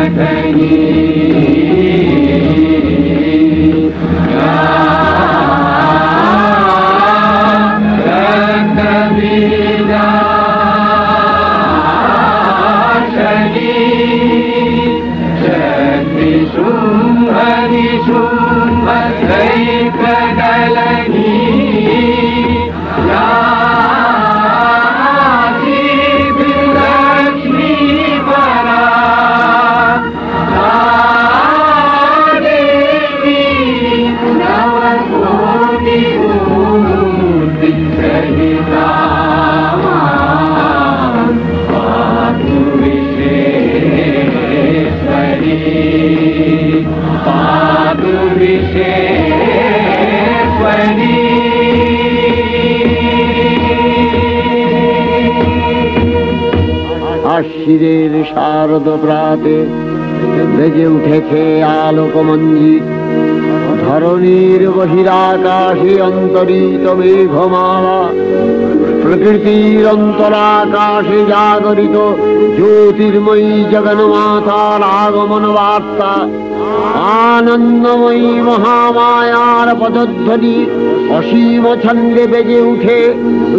Taipei. আশিরের শারদ প্রাতে বেজে উঠেছে আলোক মঞ্জিত ধরণীর বহিরাকাশে অন্তরিত মেঘমালা প্রকৃতির অন্তরাকাশে জাগরিত জ্যোতির্ময়ী জগন্মাতার আগমন বার্তা। আনন্দময়ী মহামায়ার পদধ্বনি অসীম ছন্দে বেজে উঠে।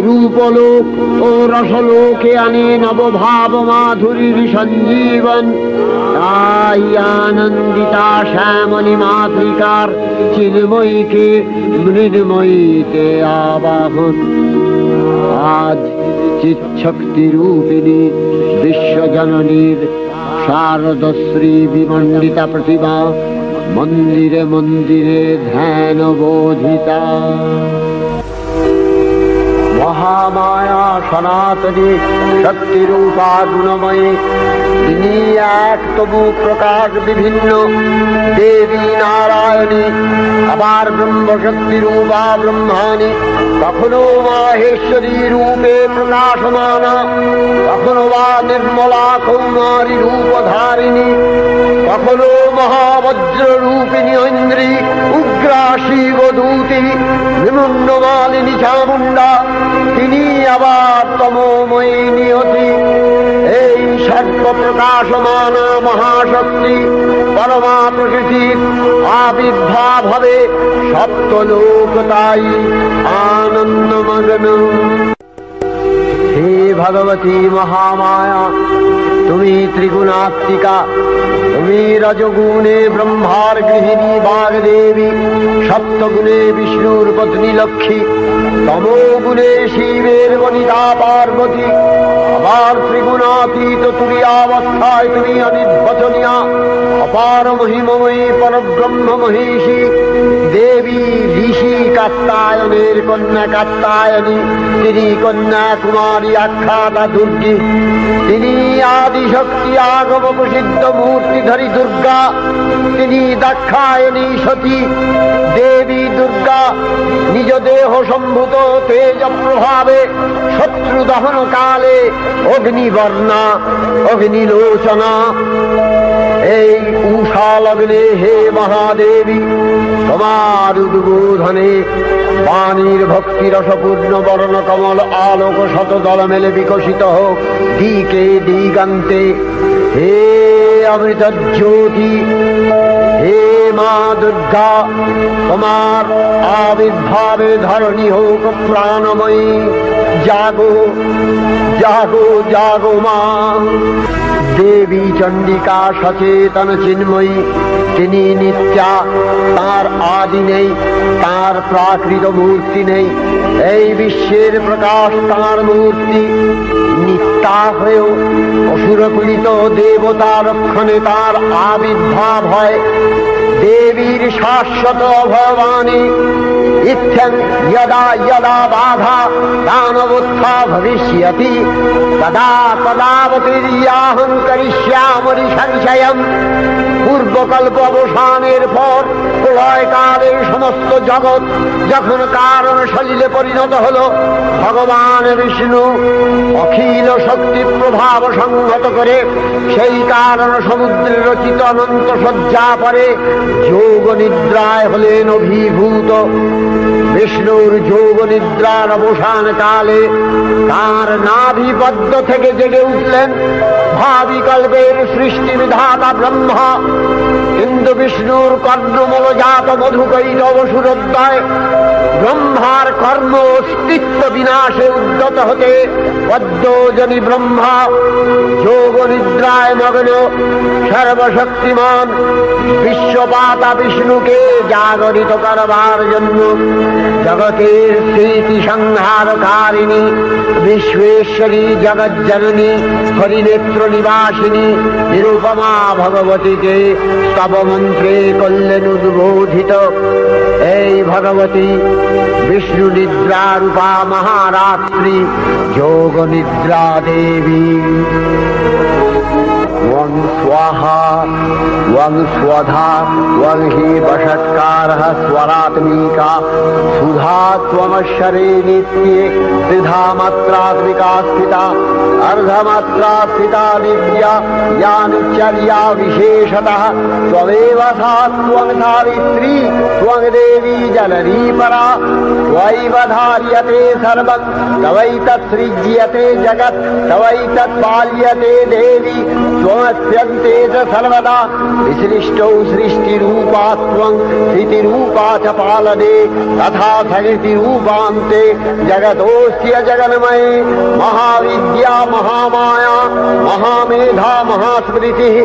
রূপলোক ও রসলোকে আনে নবভাব মাধুরীর সঞ্জীবন। তাই আনন্দিতা শ্যামলী মাতৃকার চিন্ময়ীকে মৃন্ময়ীতে আবাহন। আজ চিৎশক্তি রূপিণী বিশ্বজননীর শারদশ্রী বিমণ্ডিতা প্রতিমা, মন্দিরে মন্দিরে ধ্যান বোধিতা মহামায়া সনাতনী শক্তিরূপা গুণময়ী তিনি এক তবু প্রকাশ বিভিন্ন। দেবী নারায়ণী, আবার ব্রহ্মশক্তি রূপা ব্রহ্মাণী, কখনো মাহেশ্বরী রূপে প্রকাশমানা, কখনো বা নির্মলা কৌমারী রূপধারিণী, কখনো মহাবজ্র রূপিণী ঐন্দ্রী উগ্রা শিবদূতি নিমন্নমালিনী চামুণ্ডা তিনি আবার তমোময়ী নিয়তি সর্ব প্রকাশমান মহাশক্তি পরমা প্রকৃতির আবির্ভাব হবে সপ্তলোক তাই আনন্দমগ্ন হে ভগবতী মহামায়া, তুমি ত্রিগুণাত্মিকা, তুমি রজগুণে ব্রহ্মার গৃহিণী বাগদেবী, সপ্তগুণে বিষ্ণুর পত্নী লক্ষ্মী, তমোগুণে শিবের বনিতা পার্বতী, আবার ত্রিগুণাতীত তুমি था इतनी अनिर्वचनीया अपार महिमयी परब्रह्म महेशी देवी কাত্তায়নের কন্যা কাত্তায়নী তিনি কন্যা কুমারী আখ্যাতা দুর্গী তিনি আদিশক্তি আগম প্রসিদ্ধ মূর্তিধরী দুর্গা তিনি দাক্ষায়ণী সতী দেবী দুর্গা নিজ দেহ সম্ভূত তেজ প্রভাবে শত্রু দহন কালে অগ্নিবর্ণা অগ্নিলোচনা এই উষা লগ্নে হে মহাদেবী, তোমার উদ্বোধনে বাণীর ভক্তি রসপূর্ণ বর্ণ কমল আলোক শত দল মেলে বিকশিত হোক। দিকে দিগান্তে হে অমৃত জ্যোতি, হে মা দুর্গা, তোমার আবির্ভাবে ধরণী হোক প্রাণময়ী। জাগো জাগো জাগো মা। দেবী চণ্ডিকা সচেতন চিন্ময়ী, তিনি নিত্যা, তার আদি নেই, তার প্রাকৃত মূর্তি নেই। এই বিশ্বের প্রকাশ তার মূর্তি। নিত্যা হয়েও অসুরপীড়িত দেবতা রক্ষণে তার আবির্ভাব হয়। দেবীর শাশ্বত ভবানী ইচ্ছেন যদা যদা বাধা দানবোত্থা ভবিষ্যতি। তদা তদাবতীর্যাহং করিষ্যামরি সংশয়ম পূর্বকল্প অবসানের পর প্রলয়কালের সমস্ত জগৎ যখন কারণ শরীরে পরিণত হল, ভগবান বিষ্ণু অখিল শক্তি প্রভাব সংহত করে সেই কারণ সমুদ্রে রচিত অনন্ত শয্যা পরে যোগ নিদ্রায় হলেন অভিভূত। বিষ্ণুর যোগ নিদ্রার অবসান কালে তার নাভিপদ্ম থেকে জেগে উঠলেন ভাবিকল্পের সৃষ্টি বিধাতা ব্রহ্মা। ইন্দু বিষ্ণুর কর্ণমূল জাত মধুকৈরব সুরোদ্দয় ব্রহ্মার কর্ম অস্তিত্ব বিনাশে উদ্যত হতে পদ্মজনী ব্রহ্মা যোগ নিদ্রায় মগ্ন সর্বশক্তিমান বিশ্বপাতা বিষ্ণুকে জাগরিত করবার জন্য জগতের স্মৃতি সংহারকারিণী, বিশ্বেশ্বরী জগজ্জননী, হরিনেত্র নিবাসিনী, নিরুপমা ভগবতীকে স্তব মন্ত্রে করলেন উদ্বোধিত এই ভগবতী বিষ্ণু নিদ্রা রূপা মহারাত্রি যোগ নিদ্রা দেবী। वं स्वाहा वं स्वधा वं हि वषट्कारः स्वरात्मिका, सुधा त्वमक्षरे नित्ये त्रिधा मात्रात्मिका स्थिता, अर्धमात्रा स्थिता विद्या या निचर्या विशेषतः, त्वमेव सा त्वं सावित्री त्वं देवी जननी परा त्वैव धार्यते सर्वं तवैतत्सृज्यते जगत् तवैतत्पाल्यते देवी त्वमत्यन्ते च सर्वदा विसृष्टौ सृष्टिरूपा त्वं स्थितिरूपा च पालने तथा सकृतिरूपान्ते जगतोऽस्य जगन्मये महाविद्या महामाया महामेधा महास्मृतिः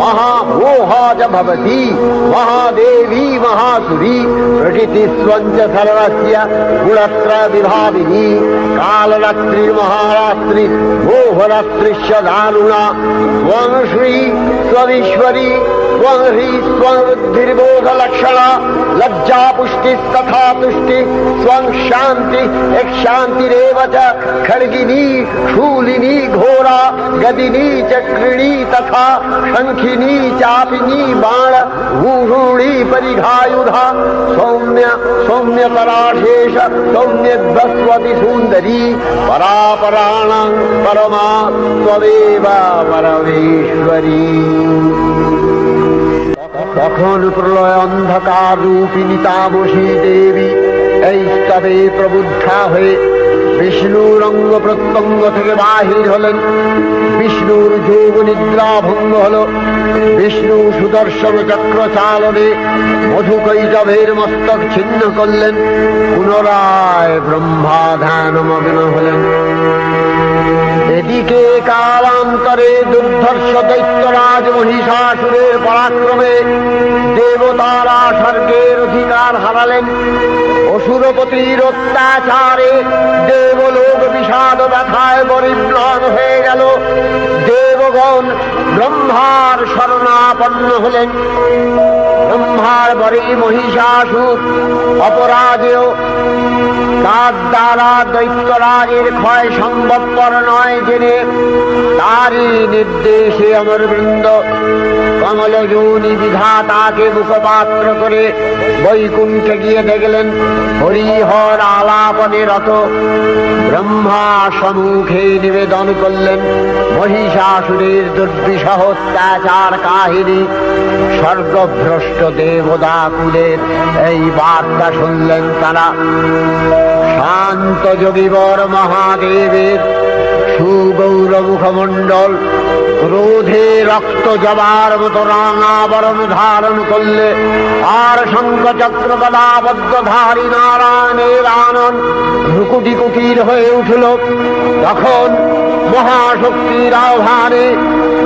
महामोहा च भवति महादेवी महासुरी प्रकृतिस्वं च सर्वस्य गुणत्र कालरात्रिर्महारात्रि मोहरात्रिश्च दारुणा लज्जा पुष्टिस्तथा तुष्टि स्वं शान्ति एक शान्तिरेव च खड्गिनी शूलिनी घोरा गदिनी चक्रिणी तथा शङ्खिनी चापिनी बाण भूषूणी परिघायुधा सौम्य सौम्यतराशेष सौम्यद्वस्वति सुन्दरी परापराणां परमा। त्वमेव ভুবনেশ্বরী তখন প্রলয় অন্ধকার রূপিনী তামসী দেবী এই স্তবে প্রবুদ্ধা হয়ে বিষ্ণুর অঙ্গ প্রত্যঙ্গ থেকে বাহির হলেন। বিষ্ণুর যোগ নিদ্রা ভঙ্গ হল। বিষ্ণু সুদর্শন চক্র চালনে মধুকৈটভের মস্তক ছিন্ন করলেন। পুনরায় ব্রহ্মাধান মগ্ন হলেন। এদিকে কালান্তরে দুর্ধর্ষ দৈত্যরাজ মহিষাসুরের পরাক্রমে দেবতারা স্বর্গের অধিকার হারালেন। অসুরপতির অত্যাচারে দেবলোক বিষাদ ব্যথায় পরিম্লান হয়ে গেল। দেবগণ ব্রহ্মার শরণাপন্ন হলেন। ব্রহ্মার বরে মহিষাসুর, অপরাজেয়। তার দ্বারা দৈত্যরাজের ক্ষয় সম্ভবপর নয় জেনে তারই নির্দেশে অমর বৃন্দ কমলজৌনি বিধাতাকে মুখপাত্র করে বৈকুণ্ঠে গিয়ে দেখলেন হরিহর আলাপনে রত। ব্রহ্মা সম্মুখে নিবেদন করলেন মহিষাসুরের দুর্বিষহ অত্যাচার কাহিনী স্বর্গভ্রষ্ট দেবদা কুলের এই বার্তা শুনলেন তারা। শান্ত যোগীবর মহাদেবের সুগৌর মুখমণ্ডল ক্রোধে রক্ত জবার মতো রাঙাবরণ ধারণ করলে আর শঙ্খ চক্র গদাবদ্ধধারী নারায়ণের আনন্দ ভ্রুকুটি কুটির হয়ে উঠল। তখন মহাশক্তির আহ্বানে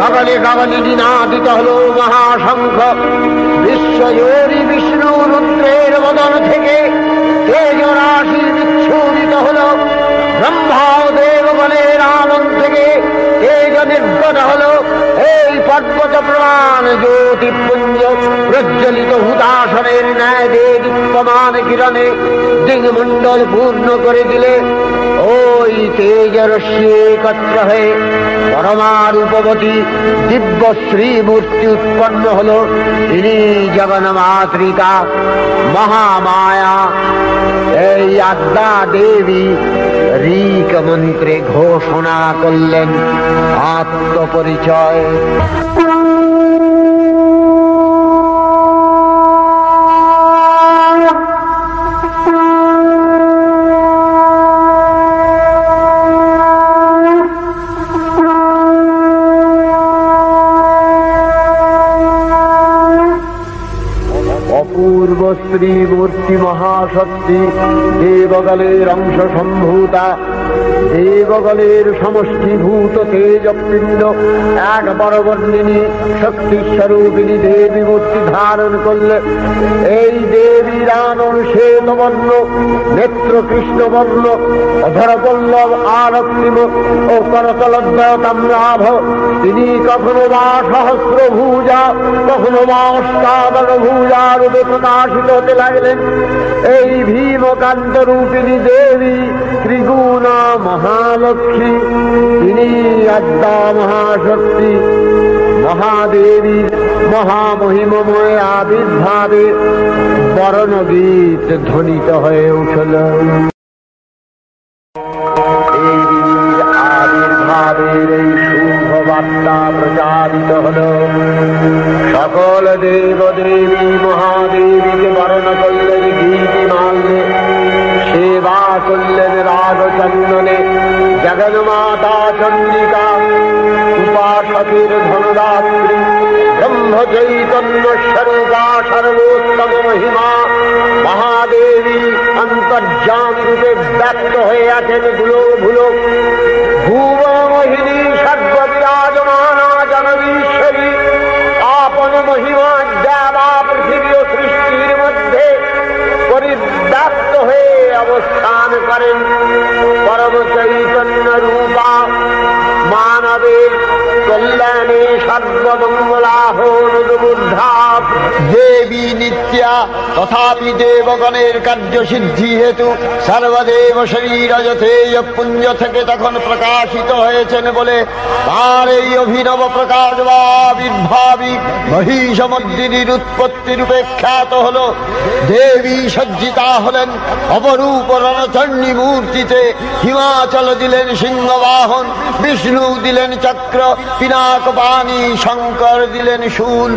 গগনে গগনে দিনাদিত হল মহাশঙ্খ। বিশ্বজোরী বিষ্ণু রুদ্রের বদন থেকে তেজ রাশি বিচ্ছুরিত হল। ব্রহ্মা ও দেবগণের আনন্দ থেকে তেজ নির্গত হল। এই পর্বত প্রমাণ জ্যোতিপুঞ্জ প্রজ্বলিত হুদাসনের ন্যায় দে দীপ্যমান কিরণে দিগমণ্ডল পূর্ণ করে দিলে। ওই তেজরশ্মি একত্র হয়ে পরমারূপবতী দিব্য শ্রীমূর্তি উৎপন্ন হল। তিনি জগন্মাতৃকা, মহামায়া। এই আদ্যা দেবী ঋক মন্ত্রে ঘোষণা করলেন, আত্মপরিচয়। অপূর্ব শ্রী মূর্তি মহাশক্তি দেবকালের অংশ সম্ভূতা দেবগলের সমষ্টিভূত তেজপিণ্ড এক বরবর্ণিনী শক্তি স্বরূপিণী দেবী মূর্তি ধারণ করলে এই দেবী রানন শ্বেতবর্ণ নেত্র কৃষ্ণবর্ণ অধর পল্লব আরক্তিম ও করতলদ্বয় তাম্রাভ। তিনি কখনো বা সহস্র ভূজা কখনো বা অষ্টাদশ ভূজা রূপে প্রকাশিত হতে লাগলেন। এই ভীমকান্ত রূপিণী দেবী ত্রিগুণা মহালক্ষ্মী, তিনি আদ্যা মহাশক্তি, মহাদেবী, মহামহিমময় আবির্ভাবে বরণগীত ধ্বনিত হয়ে উঠল। আবির্ভাবের এই শুভ বার্তা প্রচারিত হল। সকল দেব দেবী মহাদেবীকে বরণ করলেন জগন্মাতা চন্দ্রিকা উপাসকের ধনদাত্রী ব্রহ্ম চৈতন্য স্বরূপা সর্বোত্তম মহিমা, মহাদেবী অন্তর্যামী রূপে ব্যক্ত হয়ে আছেন ভুলো ভুলো। অবস্থান করেন। পরম চৈতন্য রূপা মানবের কল্যাণে সর্বমঙ্গলাহ বুদ্ধা দেবী নিত্যা, তথাপি দেবগণের কার্য সিদ্ধি হেতু সর্বদেব শরীর যথেয় পুঞ্জ থেকে তখন প্রকাশিত হয়েছেন বলে তার এই অভিনব প্রকাশ বা খ্যাত হল। দেবী সজ্জিতা হলেন অপরূপ রণচণ্ডী মূর্তিতে হিমাচল দিলেন সিংহবাহন, বিষ্ণু দিলেন চক্র, পিনাক পানি, শঙ্কর দিলেন শূল,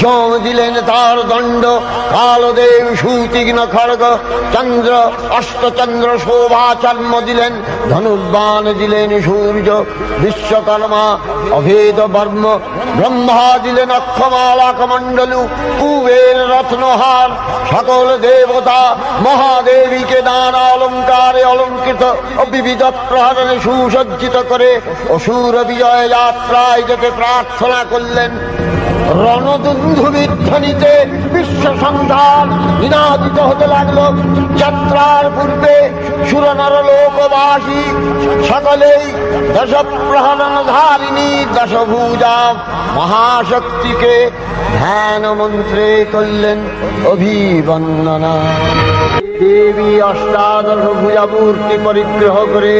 যম দিলেন তার দণ্ড। কালদেব সুতীক্ষ্ণ খড়গ, চন্দ্র, অষ্টচন্দ্র শোভা চর্ম দিলেন, ধনুর্বাণ দিলেন সূর্য, বিশ্বকর্মা, অভেদ বর্ম, ব্রহ্মা দিলেন অক্ষমালা কমণ্ডলু, কুবের রত্নহার, সকল দেবতা, মহাদেবীকে নানা অলঙ্কারে অলঙ্কৃত বিবিধ প্রহরণে সুসজ্জিত করে অসুর বিজয় যাত্রায় যেতে প্রার্থনা করলেন। রণদুন্ধুবির ধ্বনিতে বিশ্ব সন্ধান নিনাদিত হতে লাগল। যাত্রার পূর্বে সুরনর লোকবাসী, সকলেই দশ প্রহরণ ধারিণী দশভূজা মহাশক্তিকে ধ্যান মন্ত্রে করলেন অভিবন্দনা। দেবী অষ্টাদশ পূজামূর্তি পরিগ্রহ করে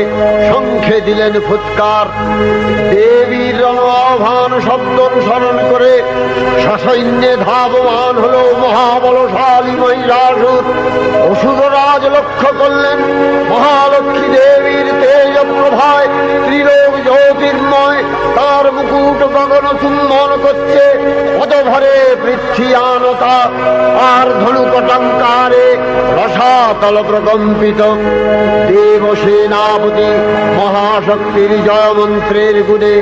সংখ্যে দিলেন ফুৎকার। দেবীর রণাভান শব্দ অনুসরণ করে সসৈন্যে ধাবমান হল মহাবলশালী মহিষাসুর অসুররাজ লক্ষ্য করলেন মহালক্ষ্মী প্রভায় ত্রিলোক জ্যোতির্ময় তার মুকুট গগন চুম্বন করছে, পদভরে পৃথিয়ানতা আর ধনুকটঙ্কারে রসাতল প্রকম্পিত। দেবসেনাপতি মহাশক্তির জয় মন্ত্রের গুণে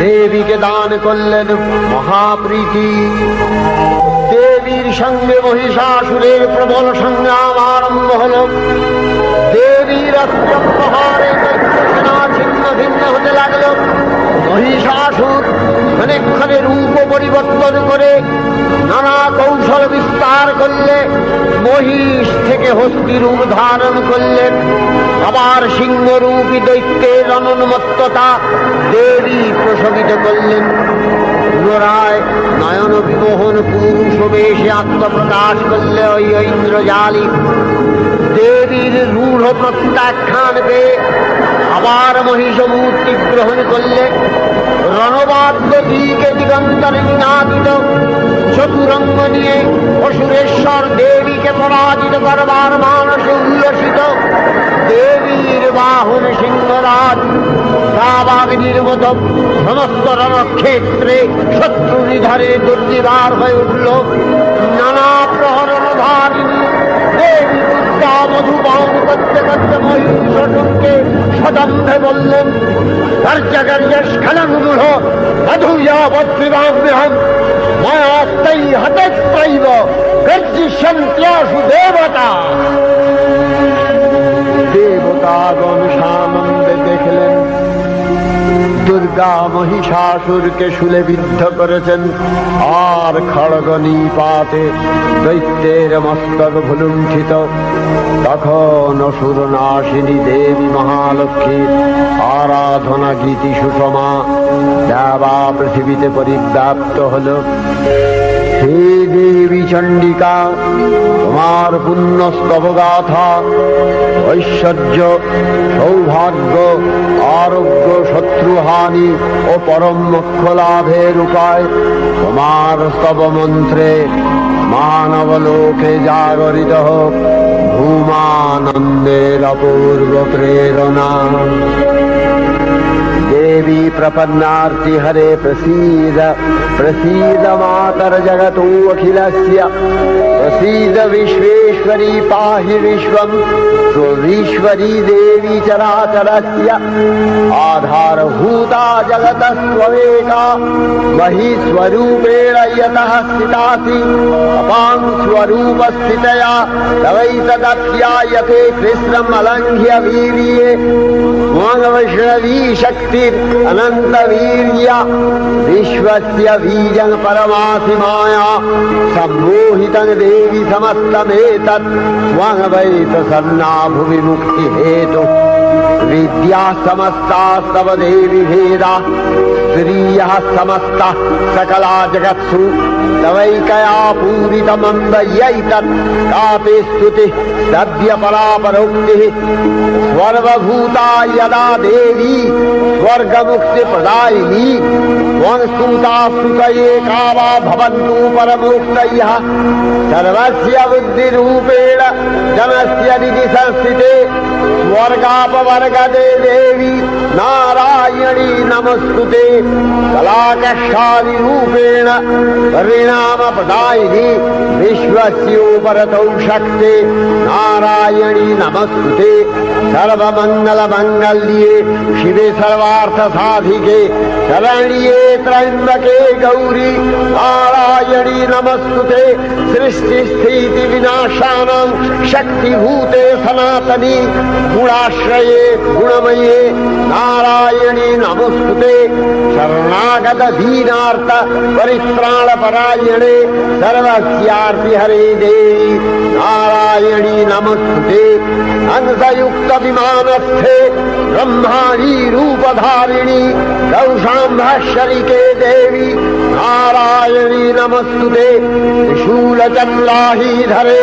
দেবীকে দান করলেন মহাপ্রীতি। দেবীর সঙ্গে মহিষাসুরের প্রবল সংগ্রাম আরম্ভ হল। দেবীর অস্ত্রপ্রহারে भिन्न होते लगल। মহিষাসুর ক্ষণে রূপ পরিবর্তন করে নানা কৌশল বিস্তার করলে মহিষ থেকে হস্তি রূপ ধারণ করলেন আবার সিংহরূপী দৈত্যের অনুন্মত্ততা দেবী প্রসবিত করলেন। পুনরায় নয়ন বিমোহন পুরুষ বেশে আত্মপ্রকাশ করলে ওই ইন্দ্রজালী দেবীর রূঢ় প্রত্যাখ্যান পেয়ে আবার মহিষ মূর্তি গ্রহণ করলে রণবাদ্য দিকে দিগন্তরে নিনাদিত চতুরঙ্গ নিয়ে অসুরেশ্বর দেবীকে পরাজিত করবার মানসে উল্লসিত দেবীর বাহন সিংহরাজ মতো সমস্ত রণক্ষেত্রে শত্রু নিধারে দুর্দিবার হয়ে উঠল। নানা প্রহরণ ধারিণী তা মধু মধুপান করতে করতে মহিষকে সদম্ভে বললেন কার্যকার্য স্খলনমূঢ় মধুযাবৎবিবাহ্যহম মায়াস্তৈ হতত্রৈব গর্জিষ্যন্ত্যাসু দেবতা। দুর্গা মহিষাসুরকে শুলে বিদ্ধ করেছেন। আর খড়গ নিপাতে দৈত্যের মস্তক ভুলুণ্ঠিত। তখন অসুর নাশিনী দেবী মহালক্ষ্মী, আরাধনা গীতি সুষমা, দেবা পৃথিবীতে পরিব্যাপ্ত হল। হে দেবী চণ্ডিকা, তোমার পুণ্যস্তব গাথা ঐশ্বর্য, সৌভাগ্য, আরোগ্য, শত্রুহানি ও পরম মোক্ষ লাভের উপায় তোমার স্তব মন্ত্রে মানবলোকে জাগরিত হোক, ভূমানন্দের অপূর্ব প্রেরণা। देवी प्रपन्नार्ति हरे प्रसीद प्रसीद मातर जगतो अखिलस्य प्रसीद विश्वेश्वरी पाहि विश्वम् स्वरीश्वरी देवी चराचरस्य आधारभूता जगतस्त्वमेका मही स्वरूपेण यतः स्थितासि अपां स्वरूपस्थितया तवैतदप्यायते कृष्णम् अलङ्घ्य वीर्ये वैष्णवी शक्तिर् अनन्तवीर्य विश्वस्य बीजं परमासि माया देवि समस्तमेतत् त्वं वै प्रसन्ना भुवि मुक्तिहेतु विद्या समस्तास्तव देवि भेदा। स्त्रियः समस्तः सकला जगत्सु। तवैकया पूरितमम्बयैतत्। कापि स्तुतिः सभ्यपरापरोक्तिः सर्वभूता यदा देवी स्वर्गमुक्तिप्रदायिनी त्वं स्तुता स्तुतये का वा भवन्तु परमोक्तयः। सर्वस्य बुद्धिरूपेण जनस्य निधि संस्थिते स्वर्गापवर्गदे देवी नारायणी नमस्तुते। कलाकक्षादिरूपेण परिणामप्रदायिनी विश्वस्योपरतौ शक्ते नारायणी नमस्तुते। सर्वमङ्गलमङ्गल्ये शिवे सर्वार्थसाधिके शरण्ये त्र्यम्बके गौरी नारायणी नमस्तुते। सृष्टिस्थितिविनाशानां शक्तिभूते सनातनी गुणाश्रये गुणमये नारायणे नमस्कृते शरणागतधीनार्त परित्राणपरायणे सर्वस्यार्ति हरे देवि नारायणी नमस्कृते अन्धयुक्तविमानस्थे ब्रह्माजीरूपधारिणी दौषाम्भरिके देवी नारायणी नमस्तुते शूलचन्द्राहीधरे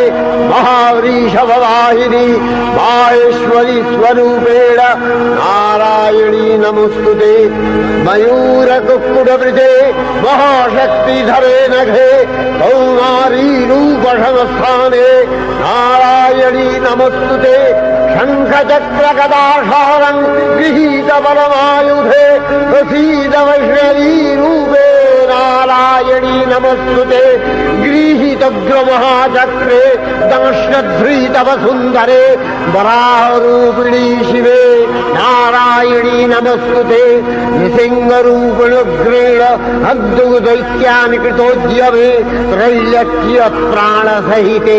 महावृषभवाहिनी माहेश्वरी स्वरूपेण नारायणी नमस्तुते मयूरकुक्कुटवृते महाशक्तिधरे नघे कौमारी रूपसंस्थाने नारायणी नमस्तुते शङ्खचक्रगदाशारम् गृहीत परमायुधे प्रसीद वैष्णवी रूपे नारायणी नमस्तुते ग्रीहितव्यमहाचक्रे दर्शध्री तव वराहरूपिणी शिवे नारायणी नमस्तुते निसिङ्ग्रेण भग्रुदैक्यानि कृतोद्यमे त्रैलक्ष्य प्राणसहिते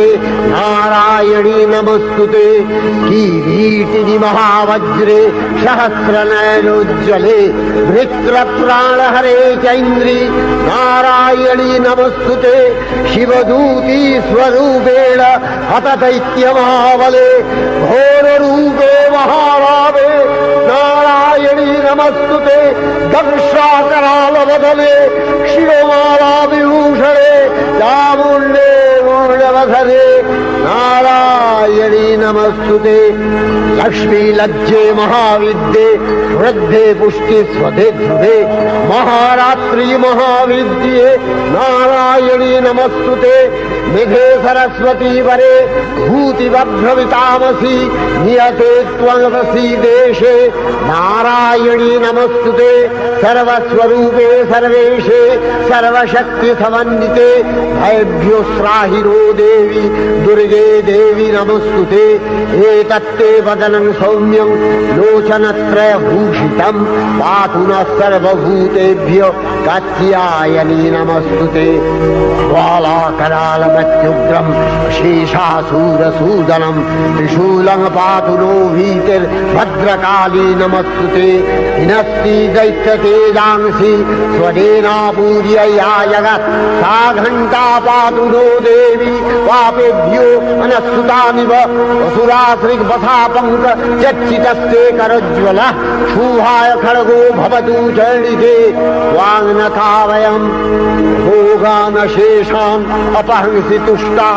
नारायणी नमस्तुते कीरीति महावज्रे सहस्रनयनोज्ज्वले वृत्रप्राणहरे चैन्द्री नारायणी नमस्तुते शिवदूती स्वरूपेण हतदैत्यमहाबले घोररूपे महारावे नारायणी नमस्तुते दंशाकरालवदले शिवमाला विभूषणे चामुण्डे मूर्णवधरे नारायणी नमस्तुते। लक्ष्मी लज्जे महाविद्ये श्रद्धे पुष्टि ध्रुवे। महारात्रि महाविद्ये नारायणी नमस्तुते। मेघे सरस्वती वरे भूतिवभ्रमितामसि नियते त्वमसि देशे। नारायणी नमस्तुते। सर्वस्वरूपे सर्वेशे सर्वशक्ति समन्विते भयभ्यो स्राहिरो देवी दुर्गे देवी नमस्तुते एतत्ते वदनं सौम्यं लोचनत्रयभूषितं पातु नः सर्वभूतेभ्य कात्यायनी नमस्तुते ज्वालाकरालमत्युग्रं शेषासूरसूदनं त्रिशूलं पातु नो भीतिर्भद्रकाली नमस्तुते हिनस्ति दैत्यतेजांसि स्वदेनापूर्यया जगत् सा घण्टा पातु नो देवी पापेभ्यो अनस्तुतानिव असुरासृक् बथापङ्क चच्चितस्ते करज्ज्वलः। शूहाय खड्गो भवतु चरणिके वाङ्नखावयम् भोगानशेषान् अपहंसि तुष्टा।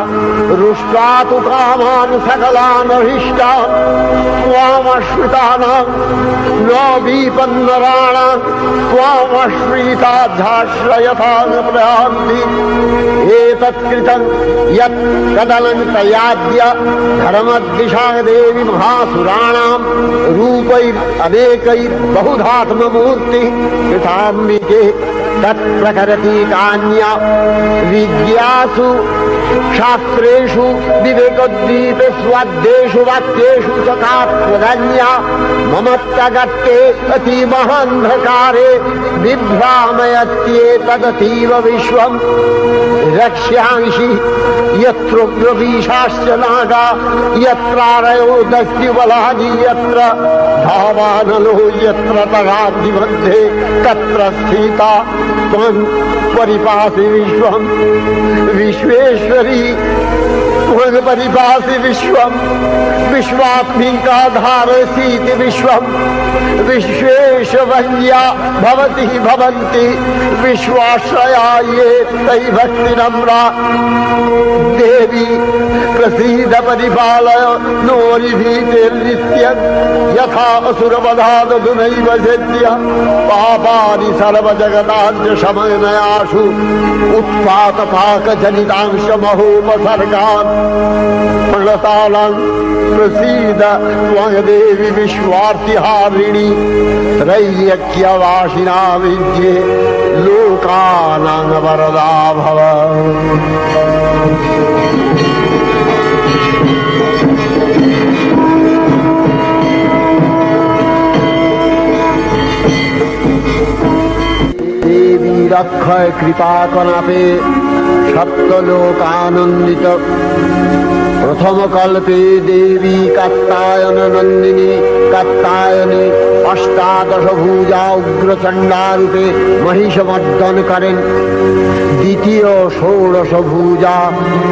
रुष्टा तु कामान् सकलानभीष्टान् त्वामश्रितानाम् न विपन्नराणाम् त्वामश्रिताध्याश्रयथा प्रयान्ति। एतत्कृतम् यत् कदलम् प्रयाज्य धर्म दिशा देवी महासुराणाम रूपै अनेकैर्बहुधात्ममूर्ति कृताम्बिके तत्प्रकरति कान्या विद्यासु शास्त्रेषु विवेकोद्दीपे स्वाद्येषु वाक्येषु च का त्वदन्या मम तगत्ते अतिमहान्धकारे बिभ्रामयत्येतदतीव विश्वम्। रक्ष्यांसि यत्रोग्रवीशाश्च नागा यत्रारयो दस्युबलानि यत्र धावानलो यत्र तगाधिमध्ये तत्र स्थिता त्वं परिपासि विश्वम् विश्वेश्वरी, त्वं परिपासि विश्वम् विश्वात्मिका धारसीति विश्वम् विश्वेशवन्या भवति भवन्ति। विश्वाश्रया ये तै भक्तिनम्रा देवी प्रसीद परिपालय नोरिभीतिर्नित्यम् यथा असुरवधादधुनैव सत्य पापानि सर्वजगताञ्च शमनयाशु उत्पातपाकजनितांशमहोपसर्गान्। प्रणतानां प्रसीद त्वङ्देवि विश्वार्तिहारिणि। त्रैयक्यवासिना विद्ये लोकानां वरदा भव দেবীর অক্ষয় কৃপা কনাপে সপ্তলোকানন্দিত। প্রথম কল্পে দেবী কাত্তায়ন নন্দিনী, কাত্তায়নে অষ্টাদশ ভূজা উগ্রচণ্ডারূপে মহিষমর্দন করেন। দ্বিতীয় ষোড়শ ভূজা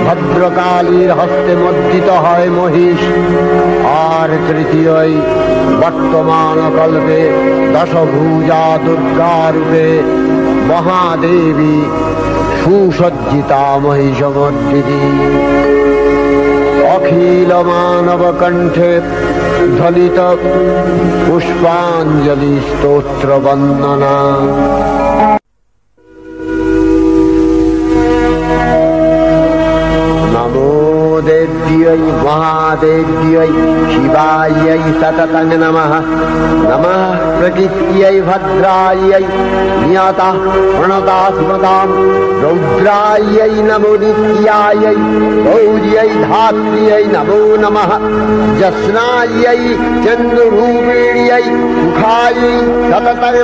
ভদ্রকালীর হস্তে মর্দিত হয় মহিষ। আর তৃতীয়ই বর্তমান কল্পে দশভূজা দুর্গারূপে মহাদেবী সুসজ্জিতা মহিষমর্দিনী অখিল মানব কণ্ঠে भद्रायै सततं नमः। नमः प्रकृत्यै भद्रायै ज्ञाता प्रणतास्मतां रौद्रायै नमो नित्यायै गौर्यै धात्र्यै नमो नमः। जश्नायै चन्द्रभूमिण्यै मुखायै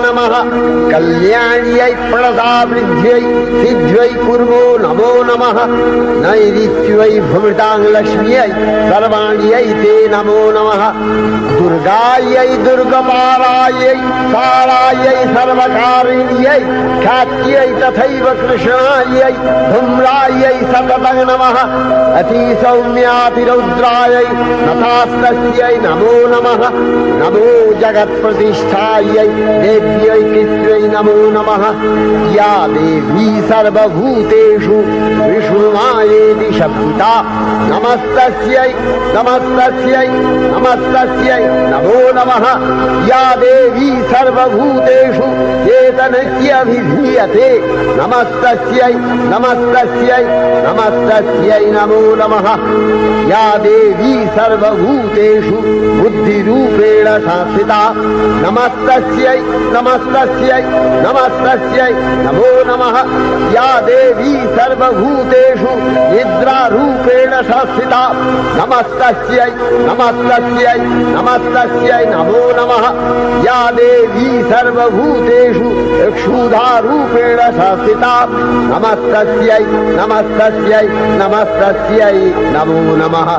नमः। कल्याण्यै प्रणतावृद्ध्यै सिद्ध्यै कुर्वो नमो नमः। नैरित्यै भुमटाङ्गलक्ष्म्यै सर्वाण्यै ते नमो नमः। दुर्गायै दुर्गपालायै कालायै सर्वकारिण्यै ख्यात्यै तथैव कृष्णायै धूम्रायै सततं नमः। अतिसौम्यातिरौद्रायै नथास्तस्यै नमो नमः। नमो जगत्प्रतिष्ठायै देव्यै कृत्यै नमो नमः। या देवी सर्वभूतेषु विष्णुमायेति शब्दिता। नमस्तस्यै नमस्तस्यै नमस्तस्यै नमो नमः। या देवी सर्वभूतेषु चेतनस्यभिधीयते नमस्तस्यै नमस्तस्यै नमस्तस्यै नमो नमः। या देवी सर्वभूतेषु बुद्धिरूपेण संस्थिता नमस्तस्यै नमस्तस्यै नमस्तस्यै नमो नमः। या देवी सर्वभूतेषु निद्रारूपेण संस्थिता नमस्तस्यै नमस्तस्यै नमस्तस्यै नमो नमः। या देवी सर्वभूतेषु क्षुधारूपेण संस्थिता। नमस्तस्यै नमस्तस्यै नमस्तस्यै नमो नमः।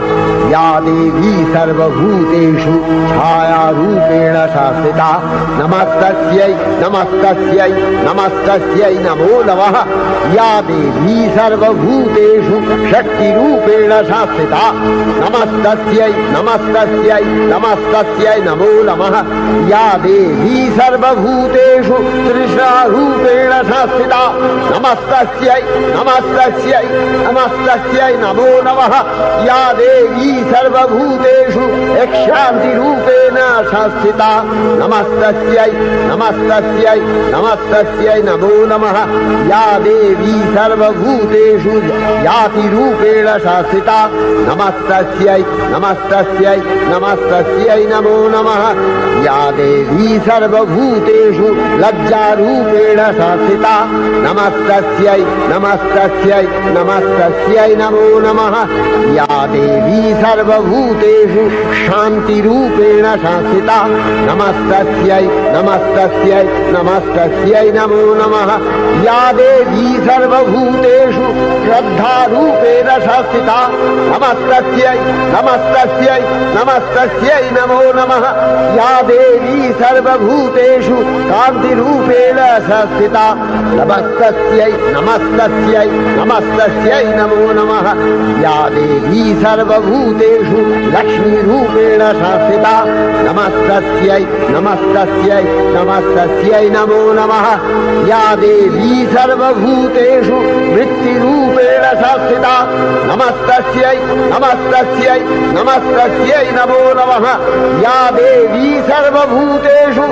या देवी सर्वभूतेषु छायारूपेण संस्थिता। नमस्तस्यै नमस्तस्यै नमस्तस्यै नमो नमः। या देवी सर्वभूतेषु शक्तिरूपेण संस्थिता। नमस्तस्यै नमस्तस्यै नमस्तस्यै नमो नमः। या देवी सर्वभूतेषु तृष्णारूपेण संस्थिता। नमस्तस्यै नमस्तस्यै नमस्तस्यै नमो नमः। या देवी सर्वभूतेषु यक्षान्तिरूपेण संस्थिता। नमस्तस्यै नमस्तस्यै नमस्तस्यै नमो नमः। या देवी सर्वभूतेषु यातिरूपेण संस्थिता। नमस्तस्यै नमस्तस्यै नमस्तस्यै नमो। नमः या देवी सर्वभूतेषु लज्जारूपेण संस्थिता नमस्तस्यै नमस्तस्यै नमस्तस्यै नमो नमः। या देवी सर्वभूतेषु शान्तिरूपेण संस्थिता नमस्तस्यै नमस्तस्यै नमस्तस्यै नमो नमः। या देवी सर्वभूतेषु श्रद्धारूपेण संस्थिता नमस्तस्यै नमस्तस्यै नमस्तस्यै नमो नमः। या देवी सर्वभूतेषु कान्तिरूपेण संस्थिता। नमस्तस्यै नमस्तस्यै नमस्तस्यै नमो नमः। या देवी सर्वभूतेषु लक्ष्मीरूपेण संस्थिता। नमस्तस्यै नमस्तस्यै नमस्तस्यै नमो नमः। या देवी सर्वभूतेषु वृत्तिरूपेण संस्थिता। नमस्तस्यै नमस्तस्यै नमस्तस्यै नमो नमः। या देवी सर्वभूतेषु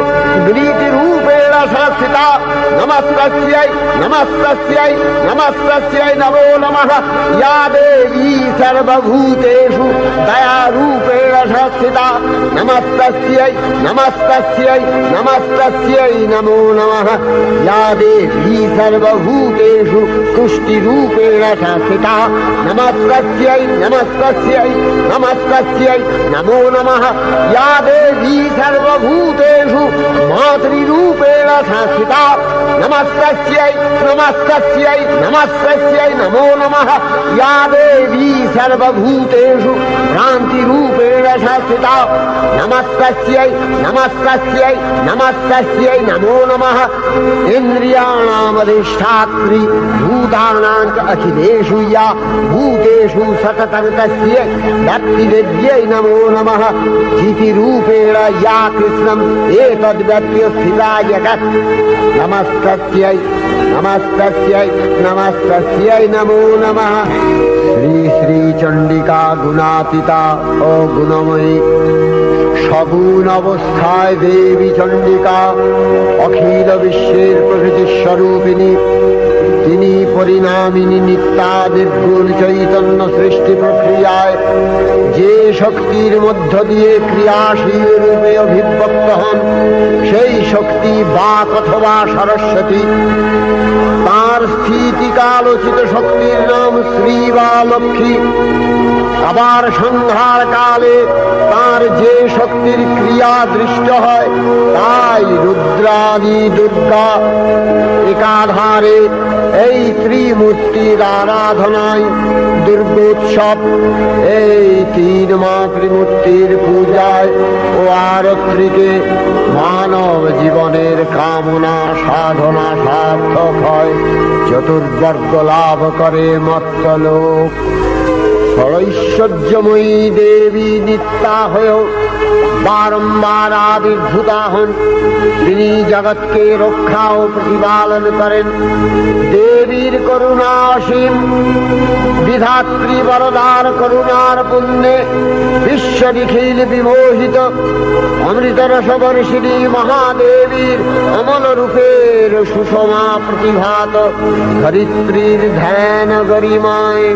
ग्रीतिरूपेण संस्थिता नमस्तस्यै नमो नमः। या देवी सर्वभूतेषु दयारूपेण संस्थिता नमस्तस्यै नमो नमः। या देवी सर्वभूतेषु तुष्टिरूपेण संस्थिता नमस्तस्यै नमस्तस्यै नमस्तस्यै नमो नमः। या देवी सर्वभूतेषु मातृरूपेण संस्थिता नमस्तस्यै नमस्तस्यै नमस्तस्यै नमो नमः। या देवी सर्वभूतेषु भ्रान्तिरूपेण संस्थिता नमस्तस्यै नमस्तस्यै नमस्तस्यै नमो नमः। इन्द्रियाणामधिष्ठात्री भूतानां च अखिलेषु या भूतेषु सततं तस्यै भक्तिविद्यै नमो नमः। जितिरूपेण या कृष्णम् एतद्व्यक्त्य स्थिता जगत् नमस्तस्यै नमस्तस्यै नमस्तस्यै नमो नमः শ্রী শ্রী চণ্ডিকা গুণাতীতা ও গুণময়ী সগুণ অবস্থায় দেবী চণ্ডিকা অখিল বিশ্বের প্রকৃতি স্বরূপিণী তিনি পরিণামিনী নিত্যা নির্গুণ চৈতন্য সৃষ্টি প্রক্রিয়ায় যে শক্তির মধ্য দিয়ে ক্রিয়াশীল রূপে অভিব্যক্ত হন, সেই শক্তি বাক অথবা সরস্বতী। তার স্থিতিকালোচিত শক্তির নাম শ্রী বা লক্ষ্মী। আবার সন্ধ্যার কালে তার যে শক্তির ক্রিয়া দৃষ্ট হয়, তাই রুদ্রাদি দুর্গা একাধারে এই ত্রিমূর্তির আরাধনায় দুর্গোৎসব, এই তিন ত্রিমূর্তির পূজায় ও আরত্রিকে মানব জীবনের কামনা, সাধনা সার্থক হয়। চতুর্বর্গ লাভ করে মত্তলোক ঐশ্বর্যময়ী দেবী নিত্যা হয়েও বারম্বার আবির্ভূতা হন। তিনি জগৎকে রক্ষা ও প্রতিপালন করেন। দেবীর করুণা অসীম। বিধাত্রী বরদার করুণার পুণ্যে বিশ্ব নিখিল বিমোহিত। অমৃতরস বর্ষিণী মহাদেবীর অমল রূপের সুষমা প্রতিভাত। ধরিত্রীর ধ্যান গরিমায়।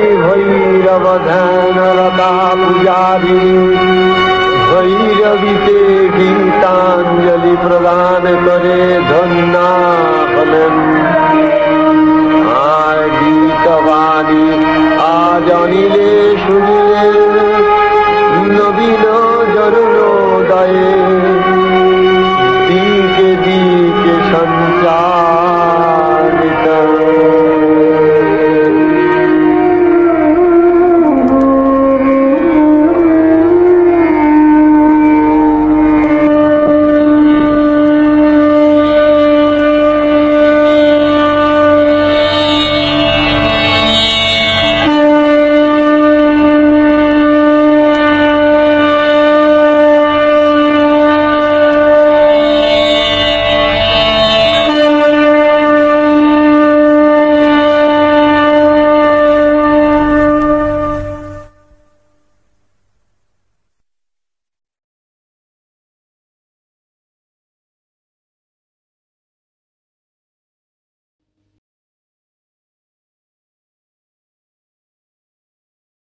भैरवधनरता पुजारी भैरवी के गीतांजलि प्रदान करे धन्ना फलन आय गीतवाणी आज अनिले